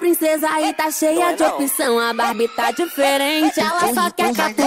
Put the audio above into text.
Princesa aí tá cheia de opção. A Barbie tá diferente, ela só quer catucadão.